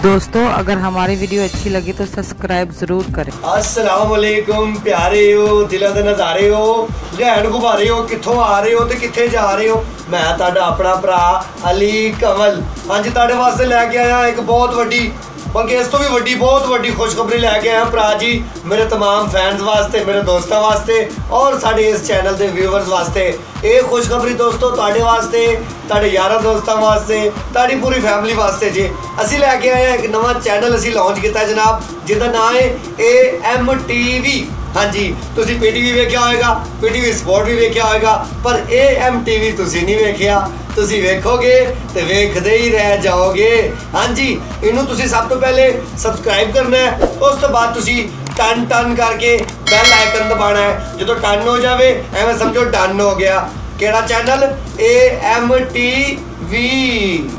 दोस्तों अगर हमारी वीडियो अच्छी लगी तो सब्सक्राइब ज़रूर करें ਅਸਲਾਮ ਵਾਲੇਕੁਮ ਪਿਆਰੇ ਹੋ ਦਿਲਾਂ ਦੇ ਨਜ਼ਾਰੇ ਹੋ ਰਹਿਣ ਗੁਬਾਰੇ ਹੋ ਕਿੱਥੋਂ ਆ ਰਹੇ ਹੋ ਤੇ ਕਿੱਥੇ ਜਾ ਰਹੇ ਹੋ ਮੈਂ ਤੁਹਾਡਾ ਆਪਣਾ ਭਰਾ ਅਲੀ ਕਮਲ ਅੱਜ ਤੁਹਾਡੇ ਵਾਸਤੇ ਲੈ ਕੇ ਆਇਆ ਇੱਕ ਬਹੁਤ ਵੱਡੀ ਬਲਕਿ ਇਸ ਤੋਂ ਵੀ ਵੱਡੀ ਬਹੁਤ ਵੱਡੀ ਖੁਸ਼ਖਬਰੀ ਲੈ ਕੇ ਆਇਆ ਭਰਾ ਜੀ ਮੇਰੇ तमाम ਫੈਨਸ ਵਾਸਤੇ ਮੇਰੇ ਦੋਸਤਾਂ ਵਾਸਤੇ ਔਰ ਸਾਡੇ ਇਸ ਚੈਨਲ ਦੇ ਵਿਊਅਰਸ ਵਾਸਤੇ ਇਹ ਖੁਸ਼ਖਬਰੀ ਦੋਸਤੋ ਤੁਹਾਡੇ ਵਾਸਤੇ ਤੁਹਾਡੇ ਯਾਰਾਂ ਦੋਸਤਾਂ ਵਾਸਤੇ, ਤੁਹਾਡੀ ਪੂਰੀ ਫੈਮਿਲੀ ਵਾਸਤੇ ਜੀ। ਅਸੀਂ ਲੈ ਕੇ ਆਏ ਹਾਂ ਇੱਕ ਨਵਾਂ ਚੈਨਲ ਅਸੀਂ ਲਾਂਚ ਕੀਤਾ ਜਨਾਬ, ਜਿਹਦਾ ਨਾਮ ਹੈ AMTV ਹਾਂਜੀ, ਤੁਸੀਂ ਪੀਟੀਵੀ ਵੇਖਿਆ ਹੋਵੇਗਾ ਪੀਟੀਵੀ ਸਪੋਰਟ ਵੀ ਵੇਖਿਆ ਹੋਵੇਗਾ ਪਰ AMTV ਤੁਸੀਂ ਨਹੀਂ ਵੇਖਿਆ। ਤੁਸੀਂ ਵੇਖੋਗੇ ਤੇ ਵੇਖਦੇ ਹੀ ਰਹਿ ਜਾਓਗੇ। ਹਾਂਜੀ, ਇਹਨੂੰ ਤੁਸੀਂ ਸਭ ਤੋਂ ਪਹਿਲੇ ਸਬਸਕ੍ਰਾਈਬ ਕਰਨਾ ਹੈ, ਉਸ ਤੋਂ ਬਾਅਦ ਤੁਸੀਂ ਟਨ ਟਨ ਕਰਕੇ ਬੈਲ ਆਈਕਨ ਦਬਾਉਣਾ ਹੈ। ਜਦੋਂ ਟਨ ਹੋ ਜਾਵੇ, ਐਵੇਂ ਸਮਝੋ ਡਨ ਹੋ ਗਿਆ। ਕਿਹੜਾ channel A M T V